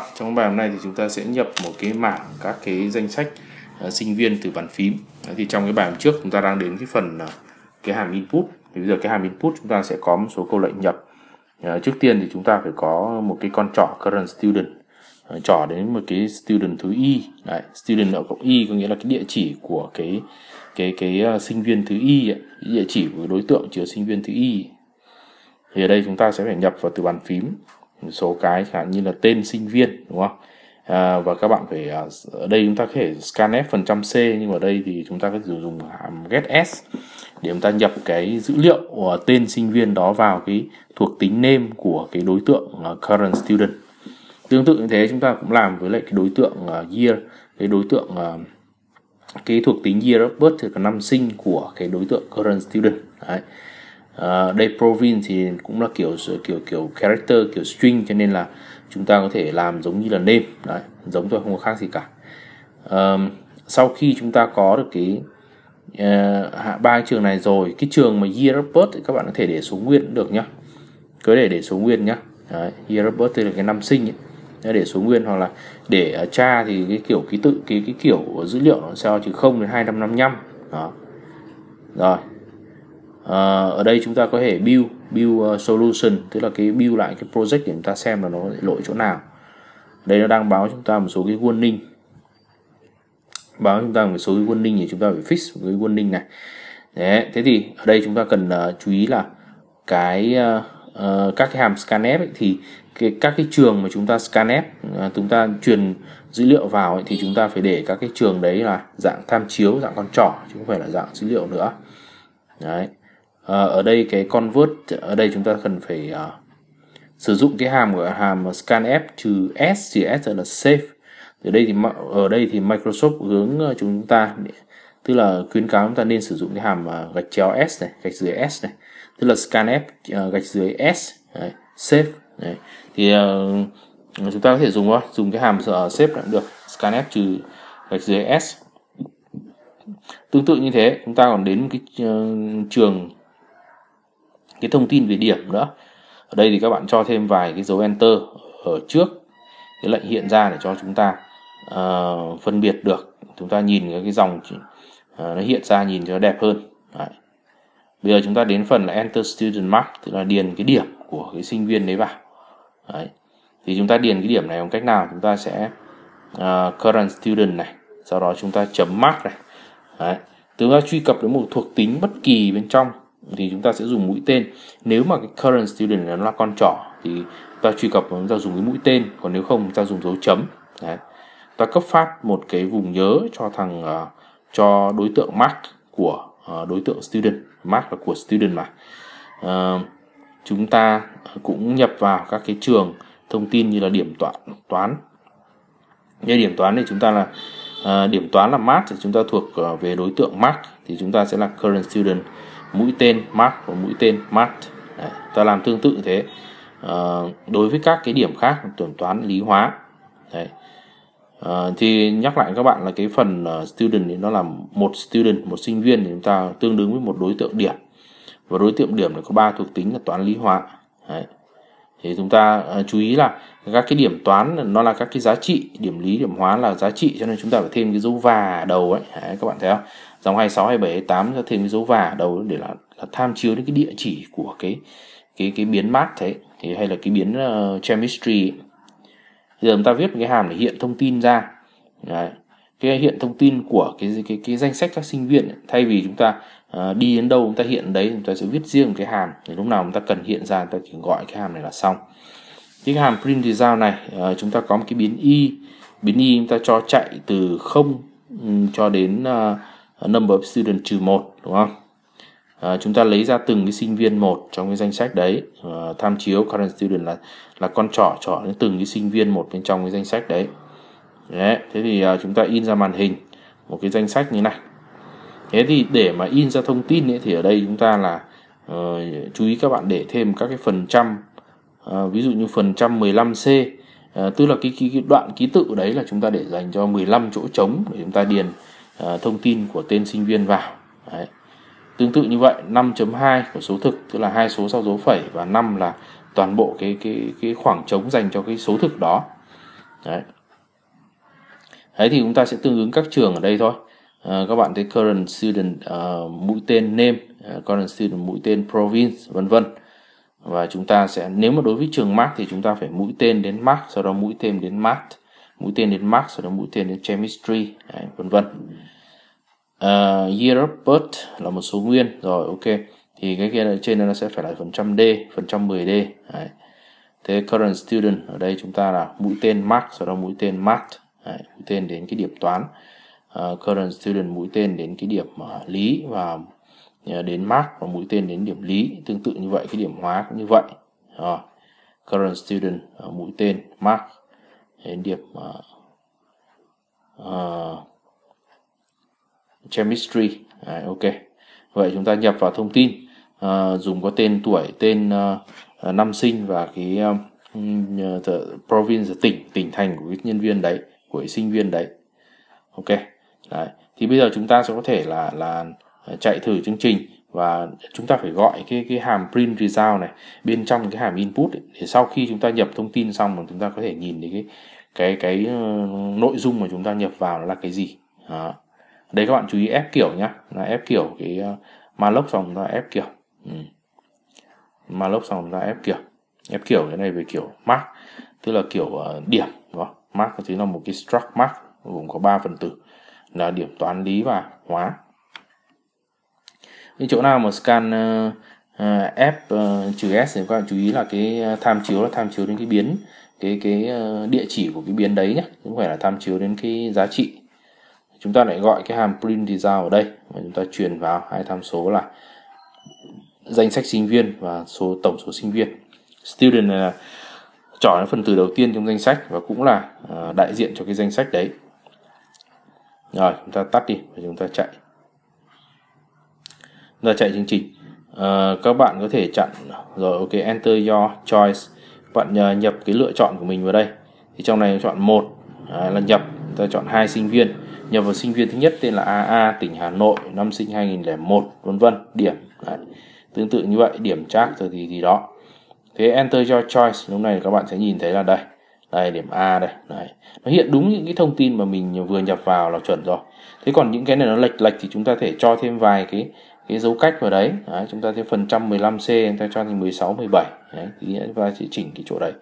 bạn, trong bài hôm nay thì chúng ta sẽ nhập một cái mảng các cái danh sách uh, sinh viên từ bàn phím. Đấy, thì trong cái bài hôm trước chúng ta đang đến cái phần uh, cái hàm input. Thì bây giờ cái hàm input chúng ta sẽ có một số câu lệnh nhập. Uh, trước tiên thì chúng ta phải có một cái con trỏ current student uh, trỏ đến một cái student thứ y. Đấy, student ở cộng y có nghĩa là cái địa chỉ của cái cái cái uh, sinh viên thứ y ấy, địa chỉ của đối tượng chứa sinh viên thứ y. Thì ở đây chúng ta sẽ phải nhập vào từ bàn phím một số cái chẳng hạn như là tên sinh viên đúng không? À, và các bạn phải à, ở đây chúng ta có thể scanf phần trăm c nhưng ở đây thì chúng ta có thể dùng hàm get s để chúng ta nhập cái dữ liệu của tên sinh viên đó vào cái thuộc tính name của cái đối tượng à, current student. Tương tự như thế chúng ta cũng làm với lại cái đối tượng à, year cái đối tượng cái thuộc tính year of birth thì là năm sinh của cái đối tượng current student. Đấy uh, đây province thì cũng là kiểu kiểu kiểu character kiểu string cho nên là chúng ta có thể làm giống như là name đấy giống thôi không có khác gì cả. Um, sau khi chúng ta có được cái uh, ba trường này rồi cái trường mà year of birth thì các bạn có thể để số nguyên cũng được nhá. Cứ để để số nguyên nhá. Đấy, year of birth thì là cái năm sinh ấy. Để số nguyên hoặc là để cha tra thì cái kiểu ký tự cái cái kiểu dữ liệu nó sao từ 0 đến 255 đó. Rồi. Ờ, ở đây chúng ta có thể build build ờ, solution tức là cái build lại cái project để chúng ta xem là nó lỗi chỗ nào. Đây nó đang báo chúng ta một số cái warning. Báo chúng ta một số cái warning thì chúng ta phải fix cái warning này. Đấy, thế thì ở đây chúng ta cần uh, chú ý là cái uh, uh, các cái hàm scanf ấy, thì cái, các cái trường mà chúng ta scanf uh, chúng ta truyền dữ liệu vào ấy, thì chúng ta phải để các cái trường đấy là dạng tham chiếu dạng con trỏ chứ không phải là dạng dữ liệu nữa. Đấy à, ở đây cái convert ở đây chúng ta cần phải à, sử dụng cái hàm gọi hàm scanf trừ s thì s là safe. Ở đây thì ở đây thì Microsoft hướng ờ, chúng ta tức là khuyến cáo chúng ta nên sử dụng cái hàm uh, gạch chéo s này gạch dưới s này. Tức là scanf uh, gạch dưới s đấy, safe đấy. thì uh, chúng ta có thể dùng thôi dùng cái hàm uh, safe cũng được. Scanf trừ gạch dưới s. Tương tự như thế chúng ta còn đến cái uh, trường cái thông tin về điểm nữa ở đây thì các bạn cho thêm vài cái dấu enter ở trước cái lệnh hiện ra để cho chúng ta uh, phân biệt được. Chúng ta nhìn cái, cái dòng uh, nó hiện ra nhìn cho đẹp hơn. Đấy. bây giờ chúng ta đến phần là enter student mark tức là điền cái điểm của cái sinh viên đấy vào. Đấy. thì chúng ta điền cái điểm này bằng cách nào? Chúng ta sẽ uh, current student này sau đó chúng ta chấm mark này. Đấy. chúng ta truy cập đến một thuộc tính bất kỳ bên trong thì chúng ta sẽ dùng mũi tên. Nếu mà cái current student nó là con trỏ thì ta truy cập chúng ta dùng cái mũi tên còn nếu không chúng ta dùng dấu chấm. Đấy. ta cấp phát một cái vùng nhớ cho thằng uh, cho đối tượng mark của uh, đối tượng student. Mark là của student mà. Uh, chúng ta cũng nhập vào các cái trường thông tin như là điểm toán toán. Như điểm toán thì chúng ta là uh, điểm toán là mark thì chúng ta thuộc uh, về đối tượng mark thì chúng ta sẽ là current student mũi tên mark và mũi tên marked Đấy, ta làm tương tự thế. À, đối với các cái điểm khác tuyển toán lý hóa. Đấy. À, thì nhắc lại các bạn là cái phần uh, student thì nó là một student một sinh viên thì chúng ta tương đương với một đối tượng điểm. Và đối tượng điểm này có ba thuộc tính là toán lý hóa. Đấy thì chúng ta ờ, chú ý là các cái điểm toán nó là các cái giá trị điểm lý điểm hóa là giá trị cho nên chúng ta phải thêm cái dấu và đầu ấy Đấy, các bạn thấy không dòng 26 27 28 cho thêm cái dấu và đầu để là, là tham chiếu đến cái địa chỉ của cái cái cái biến mát thế thì hay là cái biến uh, chemistry ấy. giờ chúng ta viết một cái hàm để hiện thông tin ra Đấy. cái hiện thông tin của cái cái cái, cái danh sách các sinh viên ấy. thay vì chúng ta Ờ, đi đến đâu chúng ta hiện đấy chúng ta sẽ viết riêng cái hàm. Để lúc nào chúng ta cần hiện ra chúng ta chỉ gọi cái hàm này là xong. Cái hàm print result này ờ, chúng ta có một cái biến y. Biến y chúng ta cho chạy từ 0 ừ, cho đến uh, number of student trừ một đúng không? À, chúng ta lấy ra từng cái sinh viên một trong cái danh sách đấy. À, tham chiếu current student là là con trỏ trỏ đến từng cái sinh viên một bên trong cái danh sách đấy, đấy thế thì à, chúng ta in ra màn hình. Một cái danh sách như này thế thì để mà in ra thông tin ấy, thì ở đây chúng ta là uh, chú ý các bạn để thêm các cái phần trăm uh, ví dụ như phần trăm 15C uh, ờ, tức là cái, cái, cái đoạn ký tự đấy là chúng ta để dành cho 15 chỗ trống để chúng ta điền uh, thông tin của tên sinh viên vào. Đấy. tương tự như vậy 5.2 của số thực tức là hai số sau dấu phẩy và 5 là toàn bộ cái cái cái khoảng trống dành cho cái số thực đó. Đấy. Đấy thì chúng ta sẽ tương ứng các trường ở đây thôi. Ờ, các bạn thấy current student uh, mũi tên name uh, current student mũi tên province vân vân. Và chúng ta sẽ nếu mà đối với trường mark thì chúng ta phải mũi tên đến mark, sau đó mũi tên đến math mũi tên đến mark, sau đó mũi tên đến chemistry đấy, vân vân. Uh, year of birth là một số nguyên rồi ok. Thì cái kia ở trên nó sẽ phải là phần trăm d phần trăm 10 d đấy. thế current student ở đây chúng ta là mũi tên mark sau đó mũi tên math đấy, mũi tên đến cái điểm toán uh, current student mũi tên đến cái điểm uh, lý và uh, đến mark và mũi tên đến điểm lý tương tự như vậy cái điểm hóa cũng như vậy. Uh, current student uh, mũi tên mark đến điểm uh, uh, chemistry. Đấy, ok. Vậy chúng ta nhập vào thông tin. Uh, dùng có tên tuổi tên uh, năm sinh và cái uh, the province tỉnh tỉnh thành của cái nhân viên đấy của cái sinh viên đấy. Ok đấy. thì bây giờ chúng ta sẽ có thể là là ờ, chạy thử chương trình và chúng ta phải gọi cái cái hàm print result này bên trong cái hàm input ấy, để sau khi chúng ta nhập thông tin xong mà chúng ta có thể nhìn thấy cái cái cái uh, nội dung mà chúng ta nhập vào là cái gì. Đó. Đây các bạn chú ý ép kiểu nhá. Là ép kiểu cái ờ, uh, malloc xong chúng ta ép kiểu. Ừ. malloc xong chúng ta ép kiểu. Ép kiểu cái này về kiểu mark tức là kiểu uh, điểm đúng không? Mark chính là một cái struct mark gồm có 3 phần tử là điểm toán lý và hóa. Những chỗ nào mà scan uh, uh, f uh, trừ s thì các bạn chú ý là cái tham chiếu là tham chiếu đến cái biến cái cái uh, địa chỉ của cái biến đấy nhé không phải là tham chiếu đến cái giá trị. Chúng ta lại gọi cái hàm print result ở đây và chúng ta truyền vào hai tham số là danh sách sinh viên và số tổng số sinh viên. Student này là chọn phần từ đầu tiên trong danh sách và cũng là uh, đại diện cho cái danh sách đấy rồi chúng ta tắt đi và chúng ta chạy. Chúng ta chạy chương trình. À, các bạn có thể chặn. Rồi ok enter your choice. Bạn ờ, nhập cái lựa chọn của mình vào đây. Thì trong này chọn một à, là nhập. Ta chọn hai sinh viên. Nhập vào sinh viên thứ nhất tên là AA tỉnh Hà Nội năm sinh 2001 vân vân. Điểm. Đấy. tương tự như vậy điểm chắc rồi thì gì đó. Thế enter your choice. Lúc này các bạn sẽ nhìn thấy là đây đây điểm A đây. Đấy. Nó hiện đúng những cái thông tin mà mình vừa nhập vào là chuẩn rồi. Thế còn những cái này nó lệch lệch thì chúng ta thể cho thêm vài cái cái dấu cách vào đấy, đấy chúng ta thêm phần trăm 15C chúng ta cho thành 16 17 đấy thì chúng ta chỉ chỉnh cái chỗ đấy.